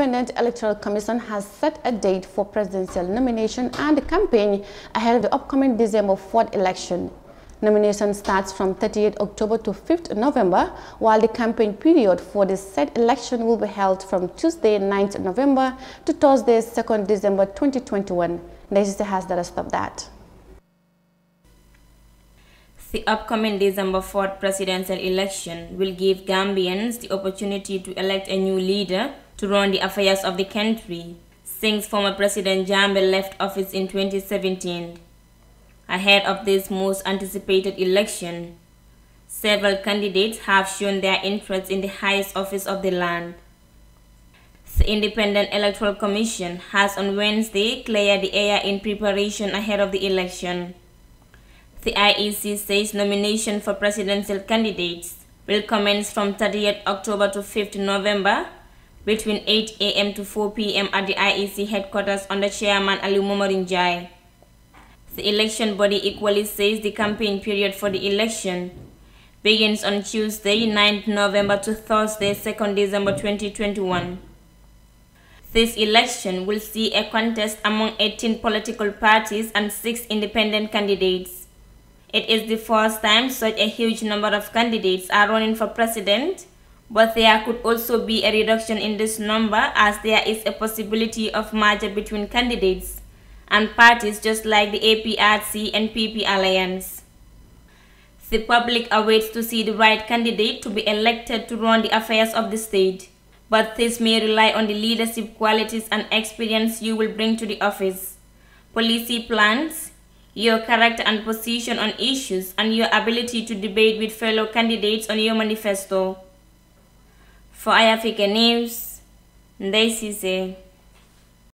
Independent Electoral Commission has set a date for presidential nomination and campaign ahead of the upcoming December 4th election. Nomination starts from 38 October to 5th November, while the campaign period for the said election will be held from Tuesday 9th November to Thursday 2nd December 2021. Next has the rest that. The upcoming December 4th presidential election will give Gambians the opportunity to elect a new leader to run the affairs of the country since former President Jammeh left office in 2017. Ahead of this most anticipated election, several candidates have shown their interest in the highest office of the land. The Independent Electoral Commission has on Wednesday cleared the air in preparation ahead of the election. The IEC says nomination for presidential candidates will commence from 30th October to 5th November between 8 a.m. to 4 p.m. at the IEC headquarters under Chairman Ali. The election body equally says the campaign period for the election begins on Tuesday 9th November to Thursday 2nd December 2021. This election will see a contest among 18 political parties and 6 independent candidates. It is the first time such a huge number of candidates are running for president, but there could also be a reduction in this number as there is a possibility of merger between candidates and parties just like the APRC and PP alliance. The public awaits to see the right candidate to be elected to run the affairs of the state, but this may rely on the leadership qualities and experience you will bring to the office, policy plans, your character and position on issues, and your ability to debate with fellow candidates on your manifesto. For EyeAfrica News, This is Sise.